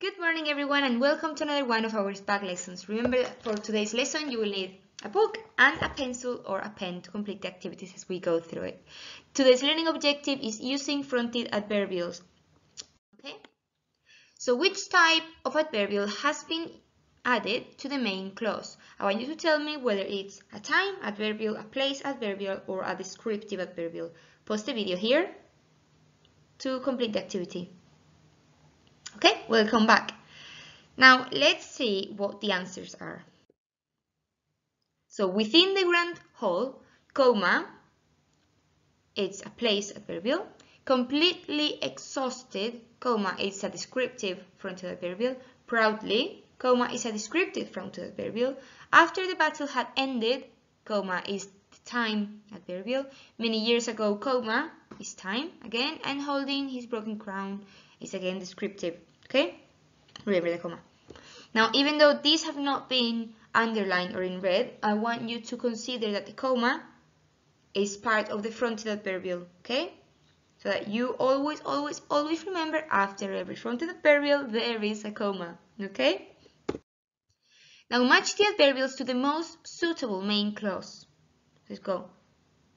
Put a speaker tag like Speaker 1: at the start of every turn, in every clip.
Speaker 1: Good morning everyone and welcome to another one of our SPaG lessons. Remember for today's lesson you will need a book and a pencil or a pen to complete the activities as we go through it. Today's learning objective is using fronted adverbials. Okay? So which type of adverbial has been added to the main clause? I want you to tell me whether it's a time adverbial, a place adverbial or a descriptive adverbial. Pause the video here to complete the activity. Okay, welcome back. Now let's see what the answers are. So within the grand hall, comma, it's a place adverbial. Completely exhausted, comma, it's a descriptive frontal adverbial. Proudly, comma, is a descriptive frontal adverbial. After the battle had ended, comma, is the time adverbial. Many years ago, comma, is time again. And holding his broken crown is again descriptive. Okay? Remember the comma. Now, even though these have not been underlined or in red, I want you to consider that the comma is part of the fronted adverbial. Okay? So that you always, always, always remember after every fronted adverbial there is a comma. Okay? Now match the adverbials to the most suitable main clause. Let's go.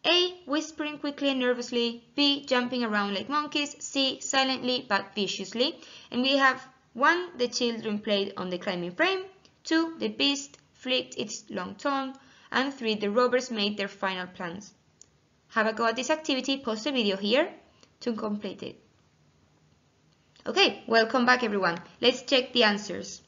Speaker 1: A. Whispering quickly and nervously. B. Jumping around like monkeys. C. Silently but viciously. And we have 1. The children played on the climbing frame. 2. The beast flicked its long tongue. And 3. The robbers made their final plans. Have a go at this activity. Post a video here to complete it. Okay, welcome back everyone. Let's check the answers.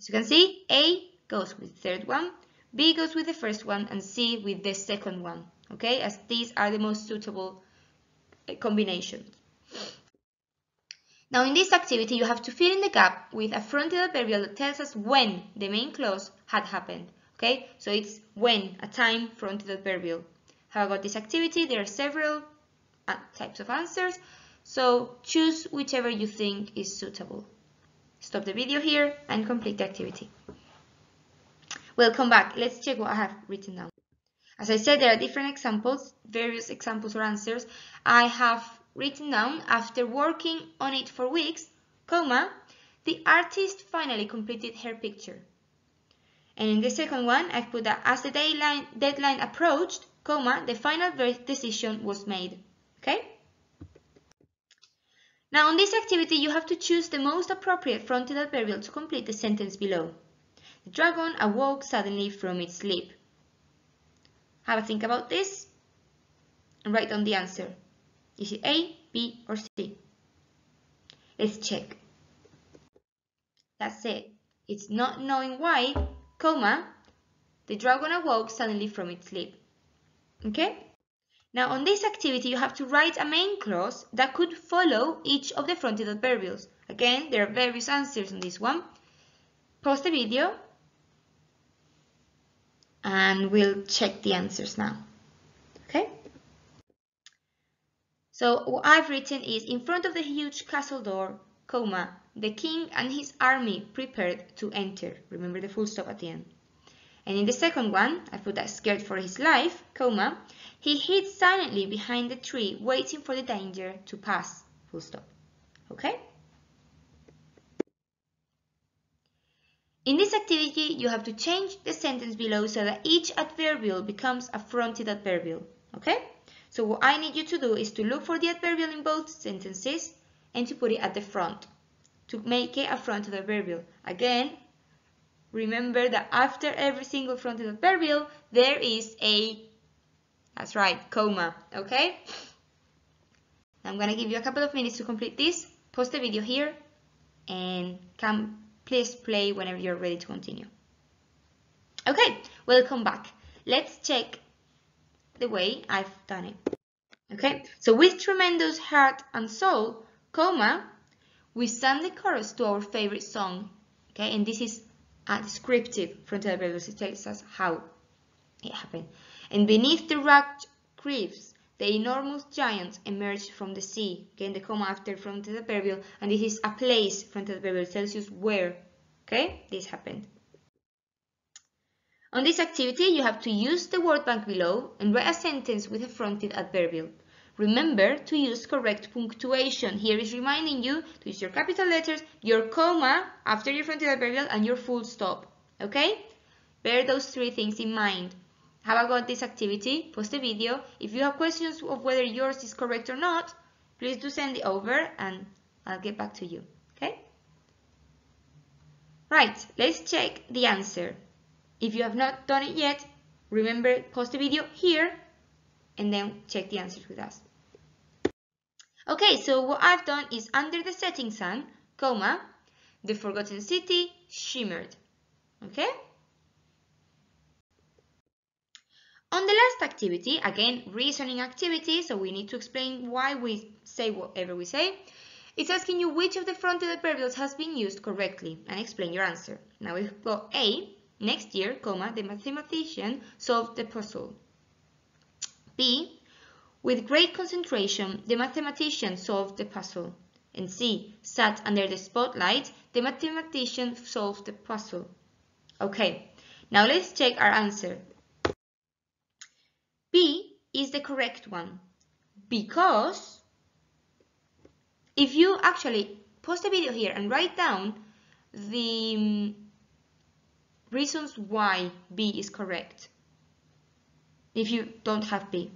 Speaker 1: As you can see, A goes with the third one, B goes with the first one and C with the second one, okay, as these are the most suitable uh, combinations. Now in this activity you have to fill in the gap with a fronted adverbial that tells us when the main clause had happened, okay, so it's when, a time fronted adverbial. How about this activity? There are several uh, types of answers, so choose whichever you think is suitable. Stop the video here and complete the activity. Welcome back. Let's check what I have written down. As I said, there are different examples, various examples or answers. I have written down, after working on it for weeks, comma, the artist finally completed her picture. And in the second one, I've put that as the deadline, deadline approached, comma, the final decision was made. Okay? Now on this activity, you have to choose the most appropriate fronted adverbial to complete the sentence below. The dragon awoke suddenly from its sleep. Have a think about this and write down the answer. Is it A, B, or C? Let's check. That's it. It's not knowing why, comma, the dragon awoke suddenly from its sleep. Okay? Now on this activity you have to write a main clause that could follow each of the fronted adverbials. Again, there are various answers on this one. Pause the video and we'll check the answers now. Okay? So what I've written is in front of the huge castle door, comma, the king and his army prepared to enter. Remember the full stop at the end. And in the second one, I put that scared for his life, comma, he hid silently behind the tree, waiting for the danger to pass, full stop. Okay? In this activity, you have to change the sentence below so that each adverbial becomes a fronted adverbial. Okay? So what I need you to do is to look for the adverbial in both sentences and to put it at the front to make it a fronted adverbial. Again, remember that after every single fronted adverbial, there is a, that's right, comma, okay? I'm going to give you a couple of minutes to complete this. Pause the video here and come Please play whenever you're ready to continue. Okay, welcome back. Let's check the way I've done it. Okay, so with tremendous heart and soul, comma, we sang the chorus to our favorite song. Okay, and this is a descriptive frontal because it tells us how it happened. And beneath the rugged cliffs, the enormous giants emerged from the sea. Again, the comma after frontal adverbial, and this is a place frontal adverbial you where. Okay, this happened. On this activity, you have to use the word bank below and write a sentence with a fronted adverbial. remember to use correct punctuation. Here is reminding you to use your capital letters, your comma after your fronted adverbial, and your full stop. Okay? Bear those three things in mind. Have I got this activity? Post a video. If you have questions of whether yours is correct or not, please do send it over and I'll get back to you. Okay? Right, let's check the answer. If you have not done it yet, remember post the video here and then check the answers with us. Okay, so what I've done is under the setting sun, comma, the forgotten city shimmered. Okay? On the last activity, again, reasoning activity, so we need to explain why we say whatever we say. It's asking you which of the frontal adverbials has been used correctly and explain your answer. Now we've got A, next year, comma, the mathematician solved the puzzle. B, with great concentration, the mathematician solved the puzzle. And C, sat under the spotlight, the mathematician solved the puzzle. Okay, now let's check our answer. B is the correct one because if you actually post a video here and write down the um, reasons why B is correct if you don't have B.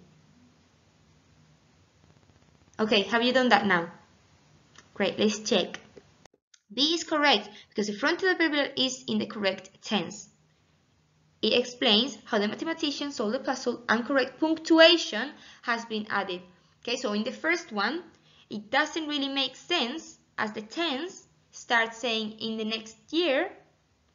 Speaker 1: Okay, have you done that now? Great, let's check. B is correct because the frontal adverbial is in the correct tense. It explains how the mathematician solved the puzzle and correct punctuation has been added. Okay, so in the first one, it doesn't really make sense as the tense starts saying in the next year,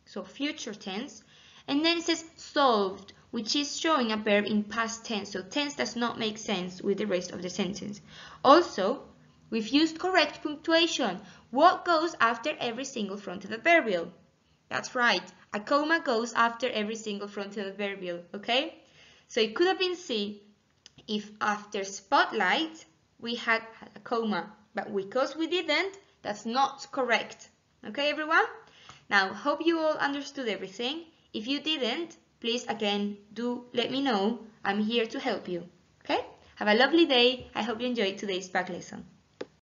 Speaker 1: so future tense, and then it says solved, which is showing a verb in past tense, so tense does not make sense with the rest of the sentence. Also, we've used correct punctuation. What goes after every single frontal adverbial? That's right, a comma goes after every single frontal adverbial, okay? So it could have been C if after spotlight we had a comma, but because we didn't, that's not correct. Okay, everyone? Now, hope you all understood everything. If you didn't, please again, do let me know. I'm here to help you. Okay? Have a lovely day. I hope you enjoyed today's SPaG lesson.